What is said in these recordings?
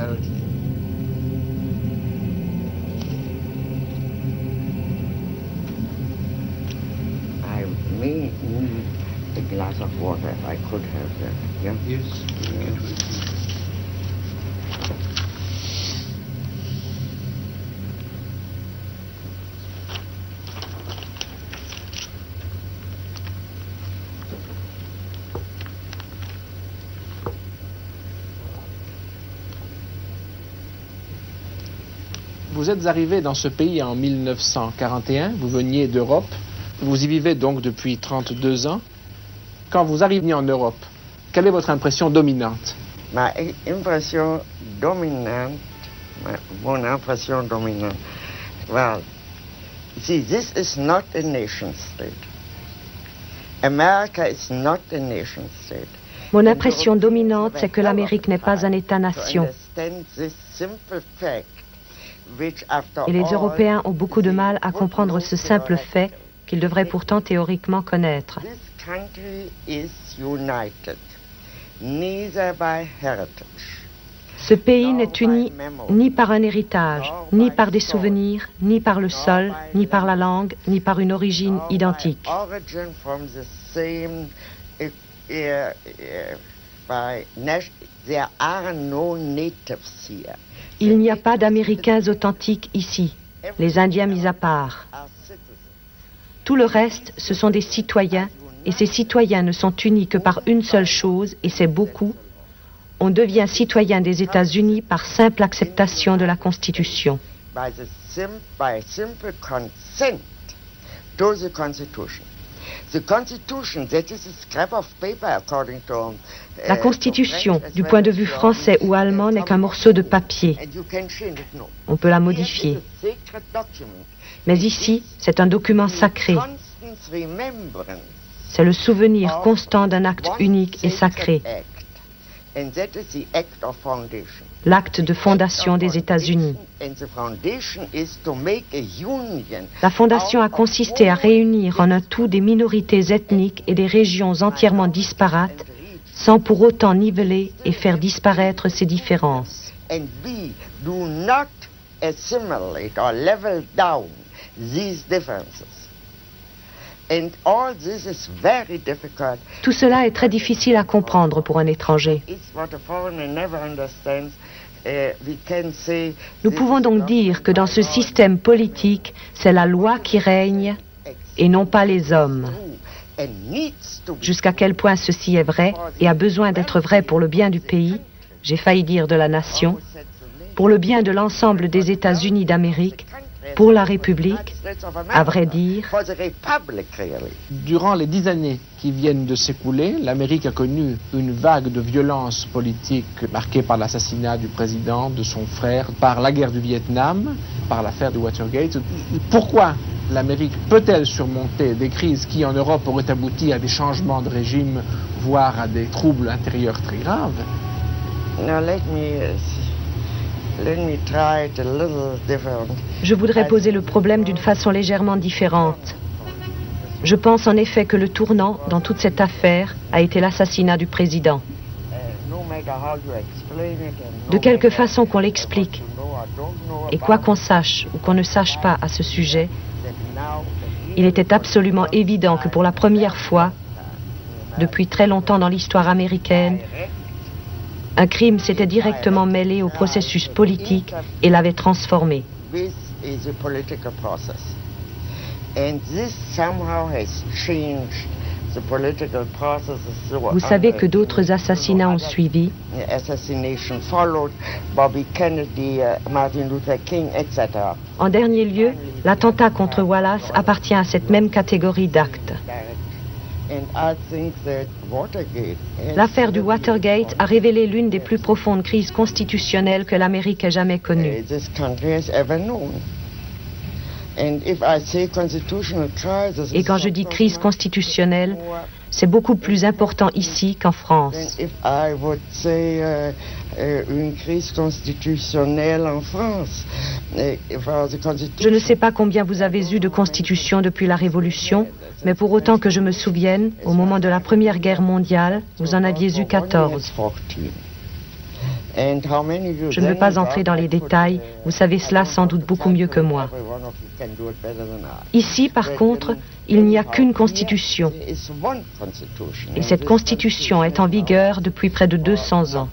I may need a glass of water. I could have that. Yeah? Yes. Yes. Vous êtes arrivé dans ce pays en 1941, vous veniez d'Europe, vous y vivez donc depuis 32 ans. Quand vous arrivez en Europe, quelle est votre impression dominante? Ma impression dominante, ma, mon impression dominante, well, see, this is not a nation state. America is not a nation state. Mon impression dominante, c'est que l'Amérique n'est pas un État-nation. Et les Européens ont beaucoup de mal à comprendre ce simple fait qu'ils devraient pourtant théoriquement connaître. Ce pays n'est uni ni par un héritage, ni par des souvenirs, ni par le sol, ni par la langue, ni par une origine identique. There are no natives here. Il n'y a pas d'Américains authentiques ici, les Indiens mis à part. Tout le reste, ce sont des citoyens, et ces citoyens ne sont unis que par une seule chose, et c'est beaucoup. On devient citoyen des États-Unis par simple acceptation de la Constitution. The Constitution, that is a scrap of paper according to. La uh, to Constitution, du point de vue français ou allemand, n'est qu'un morceau de papier. On peut la modifier. Mais ici, c'est un document sacré. C'est le souvenir constant d'un acte unique et sacré, l'acte de fondation des États-Unis. La fondation a consisté à réunir en un tout des minorités ethniques et des régions entièrement disparates, sans pour autant niveler et faire disparaître ces différences. Tout cela est très difficile à comprendre pour un étranger. Uh, Nous pouvons donc dire que dans ce système politique, c'est la loi qui règne et non pas les hommes. Jusqu'à quel point ceci est vrai et a besoin d'être vrai pour le bien du pays, j'ai failli dire de la nation, pour le bien de l'ensemble des États-Unis d'Amérique, pour la République, à vrai dire. Durant les dix années qui viennent de s'écouler, l'Amérique a connu une vague de violence politique marquée par l'assassinat du président, de son frère, par la guerre du Vietnam, par l'affaire du Watergate. Pourquoi l'Amérique peut-elle surmonter des crises qui en Europe auraient abouti à des changements de régime, voire à des troubles intérieurs très graves? Now let me je voudrais poser le problème d'une façon légèrement différente. Je pense en effet que le tournant dans toute cette affaire a été l'assassinat du président. Uh, and De quelque façon qu'on l'explique, et quoi qu'on sache ou qu'on ne sache pas à ce sujet, il était absolument évident que pour la première fois, depuis très longtemps dans l'histoire américaine, un crime s'était directement mêlé au processus politique et l'avait transformé. Vous savez que d'autres assassinats ont suivi, Assassination followed, Bobby Kennedy, uh, Martin Luther King, etc. En dernier lieu, l'attentat contre Wallace appartient à cette même catégorie d'actes. L'affaire du Watergate a révélé l'une des plus profondes crises constitutionnelles que l'Amérique ait jamais connue. crisis, Et quand je dis crise constitutionnelle, c'est beaucoup plus important ici qu'en France. Then if I would say uh, une crise constitutionnelle en France, for the Je ne sais pas combien vous avez eu de constitutions depuis la Révolution, mais pour autant que je me souvienne, au moment de la Première Guerre mondiale, vous en aviez eu 14. Je ne veux pas entrer dans les détails, vous savez cela sans doute beaucoup mieux que moi. Ici, par contre, il n'y a qu'une constitution. Et cette constitution est en vigueur depuis près de 200 ans.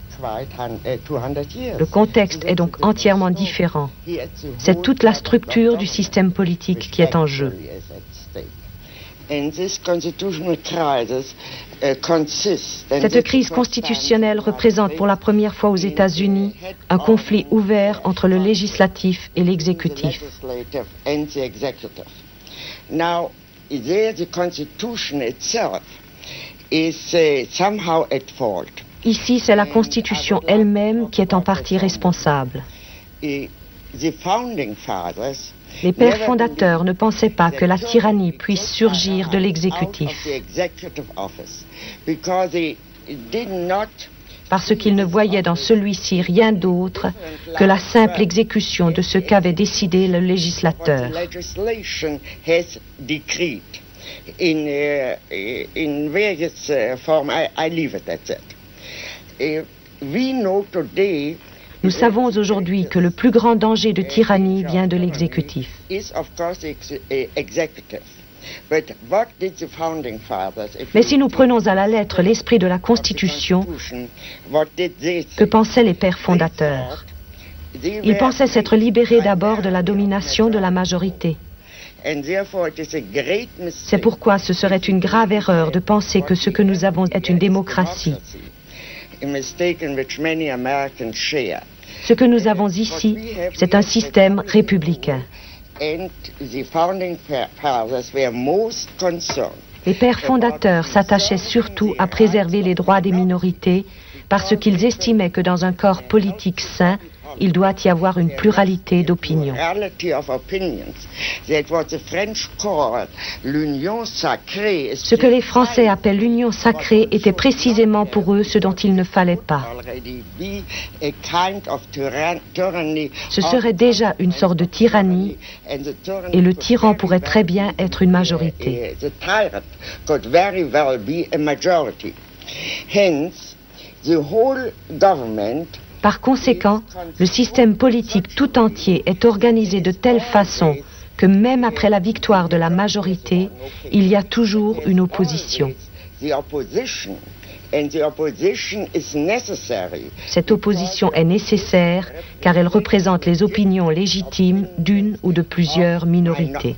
Le contexte est donc entièrement différent. C'est toute la structure du système politique qui est en jeu. Cette crise constitutionnelle représente pour la première fois aux États-Unis un conflit ouvert entre le législatif et l'exécutif. Ici, c'est la Constitution elle-même qui est en partie responsable. Les pères fondateurs ne pensaient pas que la tyrannie puisse surgir de l'exécutif parce qu'ils ne voyaient dans celui-ci rien d'autre que la simple exécution de ce qu'avait décidé le législateur. Nous savons aujourd'hui que le plus grand danger de tyrannie vient de l'exécutif. Mais si nous prenons à la lettre l'esprit de la Constitution, que pensaient les pères fondateurs? Ils pensaient s'être libérés d'abord de la domination de la majorité. C'est pourquoi ce serait une grave erreur de penser que ce que nous avons est une démocratie. Ce que nous avons ici, c'est un système républicain. Les pères fondateurs s'attachaient surtout à préserver les droits des minorités parce qu'ils estimaient que dans un corps politique sain, il doit y avoir une pluralité d'opinions. Ce que les Français appellent l'union sacrée était précisément pour eux ce dont il ne fallait pas. Ce serait déjà une sorte de tyrannie et le tyran pourrait très bien être une majorité. Par conséquent, le système politique tout entier est organisé de telle façon que même après la victoire de la majorité, il y a toujours une opposition. Cette opposition est nécessaire car elle représente les opinions légitimes d'une ou de plusieurs minorités.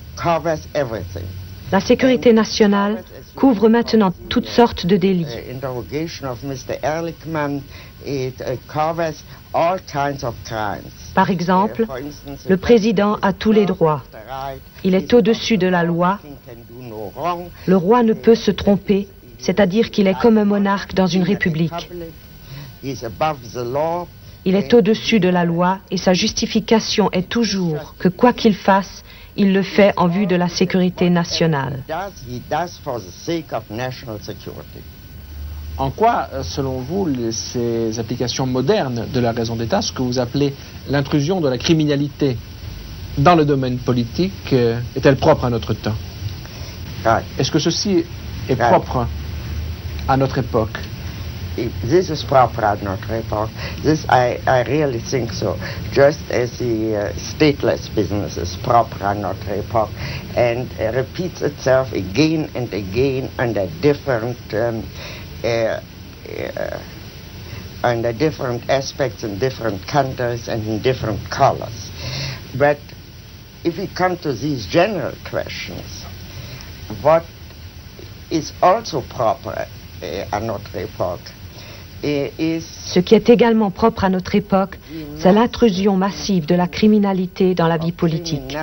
La sécurité nationale couvre maintenant toutes sortes de délits. Par exemple, le président a tous les droits. Il est au-dessus de la loi. Le roi ne peut se tromper, c'est-à-dire qu'il est comme un monarque dans une république. Il est au-dessus de la loi et sa justification est toujours que quoi qu'il fasse, il le fait en vue de la sécurité nationale. En quoi, selon vous, ces applications modernes de la raison d'État, ce que vous appelez l'intrusion de la criminalité dans le domaine politique, euh, est-elle propre à notre temps? Est-ce que ceci est propre à notre époque? This is proper at notre epoch. This, I, I really think so. Just as the uh, stateless business is proper at notre epoch and uh, repeats itself again and again under different um, uh, uh, under different aspects in different countries and in different colors. But if we come to these general questions, what is also proper uh, at notre epoch Ce qui est également propre à notre époque, c'est l'intrusion massive de la criminalité dans la vie politique.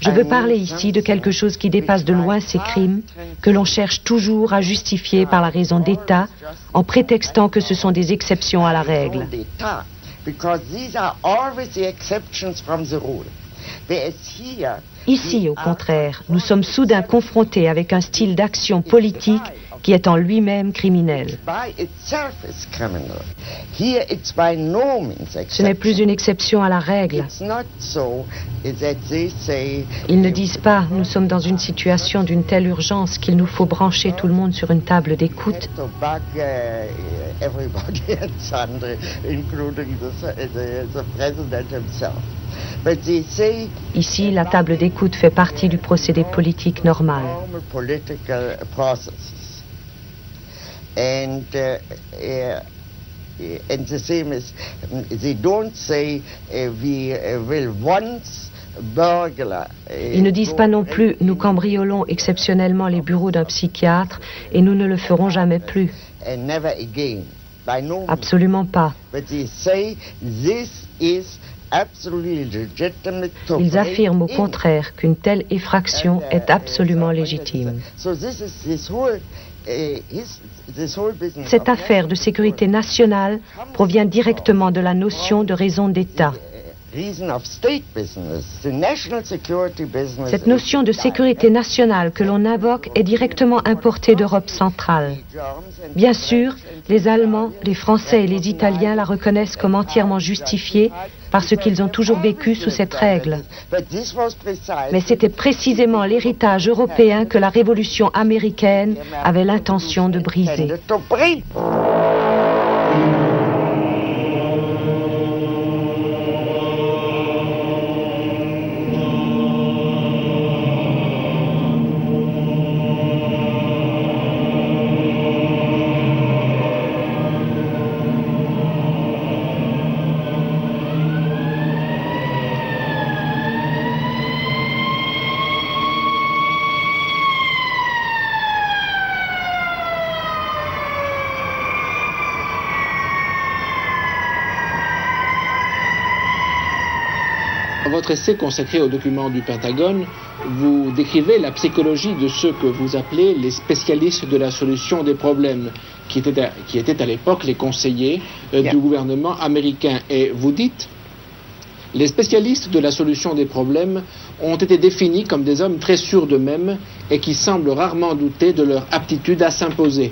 Je veux parler ici de quelque chose qui dépasse de loin ces crimes, que l'on cherche toujours à justifier par la raison d'État, en prétextant que ce sont des exceptions à la règle. Ici, au contraire, nous sommes soudain confrontés avec un style d'action politique qui est en lui-même criminel. Ce n'est plus une exception à la règle. Ils ne disent pas, nous sommes dans une situation d'une telle urgence qu'il nous faut brancher tout le monde sur une table d'écoute. Ici, la table d'écoute fait partie du procédé politique normal. And uh, uh, and the same they don't say uh, we will once Ils ne disent pas non plus nous cambriolons exceptionnellement les bureaux d'un psychiatre et nous ne le ferons jamais plus. Absolument pas. Ils affirment au contraire qu'une telle effraction est absolument légitime. Cette affaire de sécurité nationale provient directement de la notion de raison d'État. Cette notion de sécurité nationale que l'on invoque est directement importée d'Europe centrale. Bien sûr, les Allemands, les Français et les Italiens la reconnaissent comme entièrement justifiée parce qu'ils ont toujours vécu sous cette règle. Mais c'était précisément l'héritage européen que la révolution américaine avait l'intention de briser. Votre essai consacré aux documents du Pentagone, vous décrivez la psychologie de ceux que vous appelez les spécialistes de la solution des problèmes, qui étaient à, qui étaient à l'époque les conseillers euh, du gouvernement américain. Et vous dites, les spécialistes de la solution des problèmes ont été définis comme des hommes très sûrs d'eux-mêmes et qui semblent rarement douter de leur aptitude à s'imposer.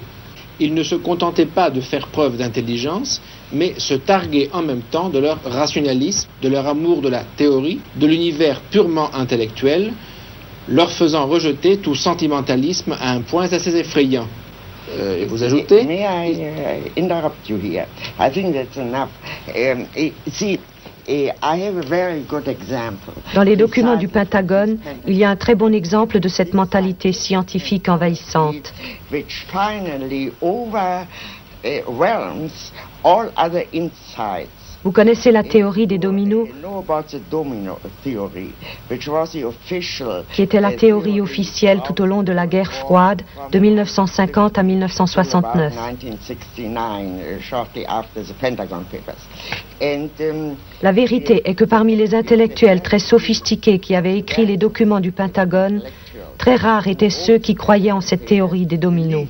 Ils ne se contentaient pas de faire preuve d'intelligence, mais se targuaient en même temps de leur rationalisme, de leur amour de la théorie, de l'univers purement intellectuel, leur faisant rejeter tout sentimentalisme à un point assez effrayant. Euh, et vous ajoutez May I uh, interrupt you here? I think that's enough. Um, see, dans les documents du Pentagone, il y a un très bon exemple de cette mentalité scientifique envahissante. Vous connaissez la théorie des dominos qui était la théorie officielle tout au long de la guerre froide de 1950 à 1969. Um, la vérité est que parmi les intellectuels très sophistiqués qui avaient écrit les documents du Pentagone, très rares étaient ceux qui croyaient en cette théorie des dominos.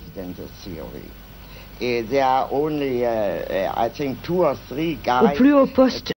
Au plus haut poste